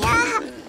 呀。